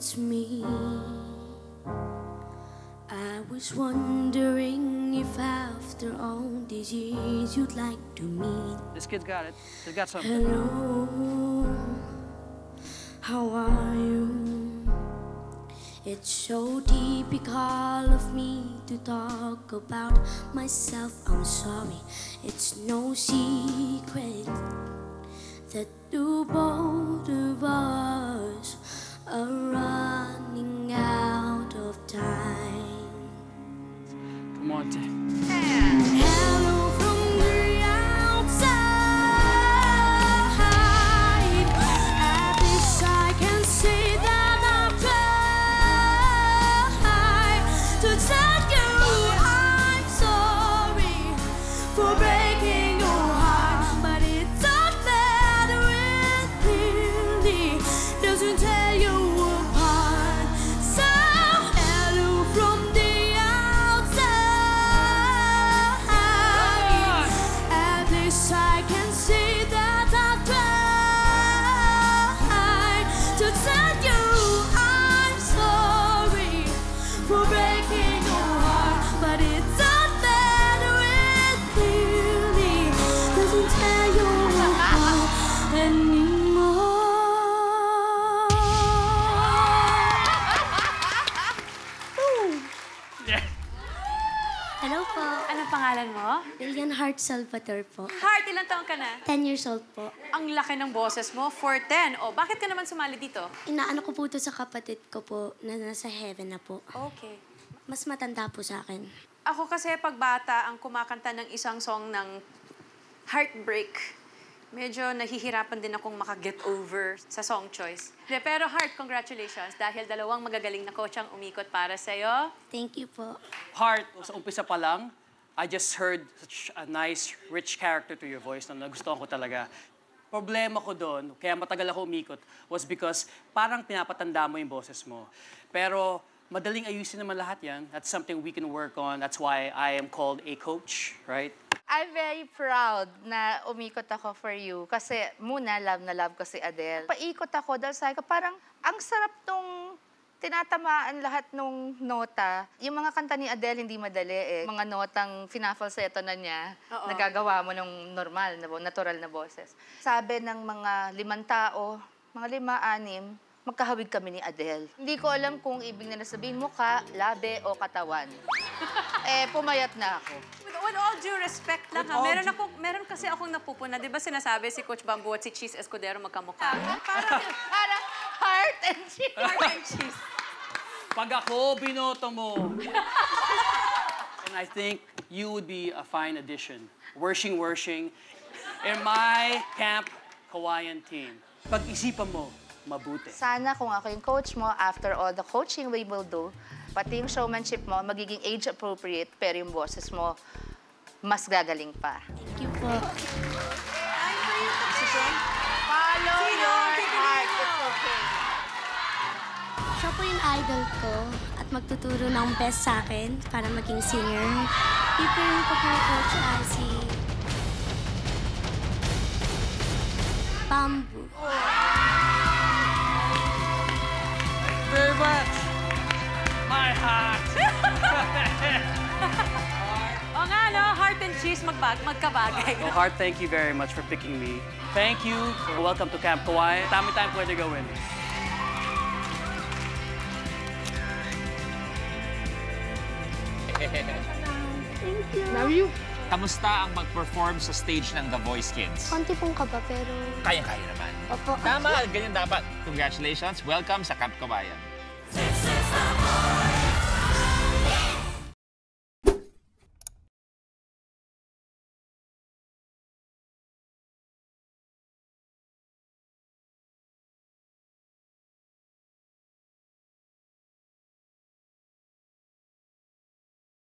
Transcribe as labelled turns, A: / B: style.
A: It's me. I was wondering if after all these years you'd like to meet.
B: This kid's got it. He's got something.
A: Hello, how are you? It's so deep typical of me to talk about myself. I'm sorry, it's no secret that the both of us to tell you Hello po.
C: Anong pangalan mo?
A: Lilian Hart Salvatore po.
C: Heart, ilang taong ka na?
A: 10 years old po.
C: Ang laki ng boses mo, 4'10". O, bakit ka naman sumali dito?
A: Inaano ko po ito sa kapatid ko po na nasa heaven na po.
C: Okay.
A: Mas matanda po sa akin.
C: Ako kasi pag bata, ang kumakanta ng isang song ng Heartbreak, medyo nahihirapan din akong makaget over sa song choice. De, pero Heart, congratulations dahil dalawang magagaling na coach ang umikot para sa'yo.
A: Thank you po.
B: Heart, sa umpisa pa lang, I just heard such a nice, rich character to your voice na nagustuhan ko talaga. Problema ko doon, kaya matagal ako umikot, was because parang pinapatanda mo yung boses mo. Pero madaling ayusin naman lahat yan. That's something we can work on. That's why I am called a coach, right?
D: I'm very proud na umikot ako for you. Kasi muna, love na love ko si Adele. Paikot ako dahil sabi ko, parang ang sarap nung tinatamaan lahat nung nota. Yung mga kanta ni Adele hindi madali eh. Mga notang finafalseto na niya,
C: Oo.
D: nagagawa mo ng normal, na, natural na boses. Sabi ng mga limang tao, mga lima, anim, magkahawig kami ni Adele. Hindi ko alam kung ibig nila sabihin mukha, labi o katawan. eh, pumayat na ako.
C: With, with all due respect lang ha, meron, ako, meron kasi akong napupuna. Di ba sinasabi si Coach Bamboo at si Cheese Escudero magkamukha?
D: Parang, parang heart and cheek.
C: Heart and Cheese.
B: Pag ako, binoto mo. And I think you would be a fine addition. Worshing, worshing. In my Camp Kawayan team. Pag-isipan mo, mabuti.
D: Sana kung ako yung coach mo, after all the coaching we will do, pati yung showmanship mo, magiging age appropriate, pero yung boses mo, mas gagaling pa.
A: Thank you po.
D: Follow your heart.
A: Siya po yung idol ko at magtuturo ng best sa akin para maging singer. Pipirin ko po coach ay si Bamboo.
B: very
C: Cheese magbag magkabagay.
B: No, Heart, thank you very much for picking me. Thank you. Welcome to Camp Kawayan. Dami tayong pwede gawin.
E: Kamusta ang mag-perform sa stage ng The Voice Kids?
A: Konti pong kaba pero...
E: Kayang-kaya naman.
A: Opo.
E: Tama, ganyan dapat. Congratulations. Welcome sa Camp Kabayan.